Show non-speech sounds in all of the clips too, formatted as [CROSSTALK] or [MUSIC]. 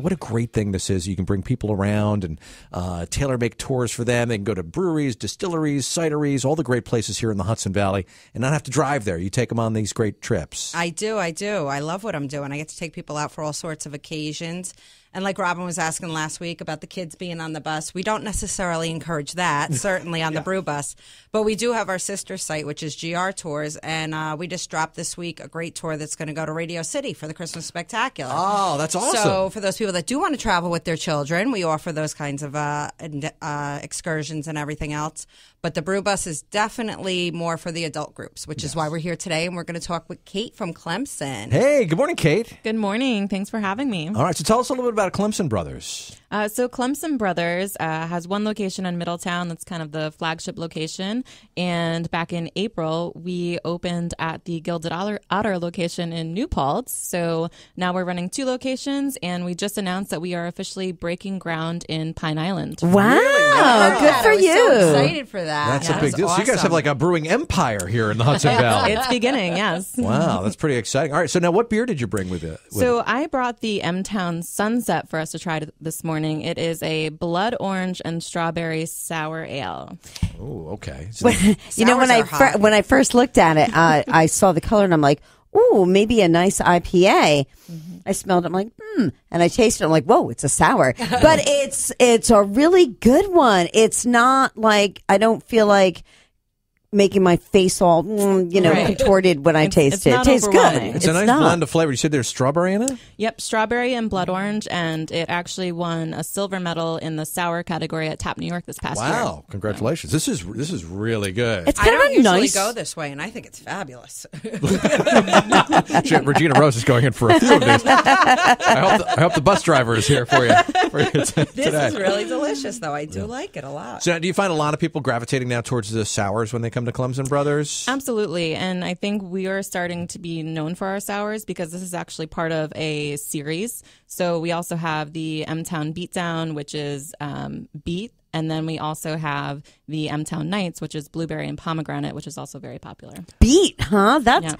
What a great thing this is. You can bring people around and uh, tailor make tours for them. They can go to breweries, distilleries, cideries, all the great places here in the Hudson Valley and not have to drive there. You take them on these great trips. I do, I do. I love what I'm doing. I get to take people out for all sorts of occasions. And like Robin was asking last week about the kids being on the bus, we don't necessarily encourage that, [LAUGHS] certainly on the brew bus. But we do have our sister site, which is GR Tours. And uh, we just dropped this week a great tour that's going to go to Radio City for the Christmas Spectacular. Oh, that's awesome. So for those people that do want to travel with their children, we offer those kinds of uh, and, uh, excursions and everything else. But the brew bus is definitely more for the adult groups, which is why we're here today. And we're going to talk with Kate from Clemson. Hey, good morning, Kate. Good morning. Thanks for having me. All right, so tell us a little bit about Clemson Brothers. Uh, so, Clemson Brothers uh, has one location in Middletown that's kind of the flagship location. And back in April, we opened at the Gilded Otter, Otter location in New Paltz. So now we're running two locations, and we just announced that we are officially breaking ground in Pine Island. Wow, I heard good for you. So excited for that. That's That a big was deal. So you guys have like a brewing empire here in the Hudson [LAUGHS] Valley. It's beginning, yes. wow, that's pretty exciting. All right, so now what beer did you bring with it? with So I brought the M Town Sunset for us to try t- this morning. It is a blood orange and strawberry sour ale. Oh, okay. [LAUGHS] So- you know, when I are fir- when I first looked at it, uh, [LAUGHS] I saw the color and I'm like, ooh, maybe a nice IPA. I smelled it. I'm like, hmm, and I tasted it. I'm like, whoa, it's a sour, [LAUGHS] but it's it's a really good one. It's not like I don't feel like making my face all mm, you know Right. contorted when I It's- taste it's it. It tastes good. overwhelming. it's, a nice not. blend of flavor. You said there's strawberry in it? Yep, strawberry and blood orange, and it actually won a silver medal in the sour category at Tap New York this past year. Wow, congratulations. This is this is really good. It's kind I kind don't of a usually nice. go this way, and I think it's fabulous. Regina Rose is going in for a few of these. I hope the, I hope the bus driver is here for you, for you t- this today. is really delicious, though. I do like it a lot. so, do you find a lot of people gravitating now towards the sours when they come to Clemson Brothers? Absolutely, and I think we are starting to be known for our sours because this is actually part of a series. So we also have the M Town Beatdown, which is um, beet, and then we also have the M Town Nights, which is blueberry and pomegranate, which is also very popular. Beat, huh? That's. Yeah.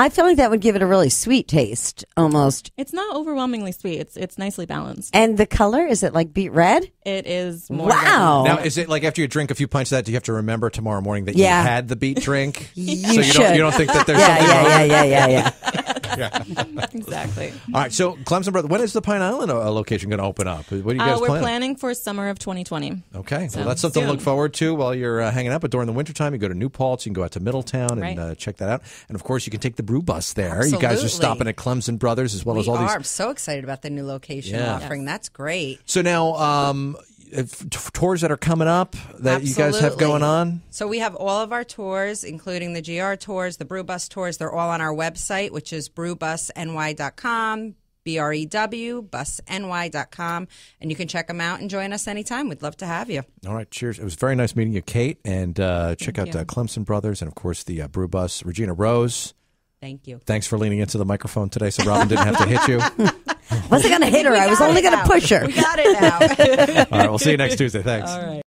I feel like that would give it a really sweet taste, almost. It's not overwhelmingly sweet. It's it's nicely balanced. And the color is it like beet red? It is more Wow. Now, is it like after you drink a few pints of that, do you have to remember tomorrow morning that Yeah. you had the beet drink? [LAUGHS] You so you should. don't you don't think that there's yeah, something wrong? yeah, yeah, yeah, yeah, yeah. [LAUGHS] exactly. All right, so Clemson Brothers, when is the Pine Island uh, location going to open up? What are you guys Uh, we're planning? planning for summer of 2020. Okay, So, well, that's something to look forward to while you're uh, hanging out. But during the wintertime, you go to New Paltz, you can go out to Middletown and Right. uh, check that out. And of course, you can take the brew bus there. You guys are stopping at Clemson Brothers as well we as all are. these. I'm so excited about the new location Yeah. offering. That's great. So now, um, if t- tours that are coming up that you guys have going on. So we have all of our tours, including the GR tours, the Brew Bus tours. They're all on our website, which is brewbusny.com. B R E W, busny.com. And you can check them out and join us anytime. We'd love to have you. All right, cheers. It was very nice meeting you, Kate. And uh, check Thank out the uh, Clemson Brothers and, of course, the uh, brew bus. Regina Rose, Thank you. thanks for leaning into the microphone today so Robin didn't have to hit you. [LAUGHS] Wasn't going to hit her. I was only going to push her. We got it now. [LAUGHS] All right, we'll see you next Tuesday. Thanks. all right.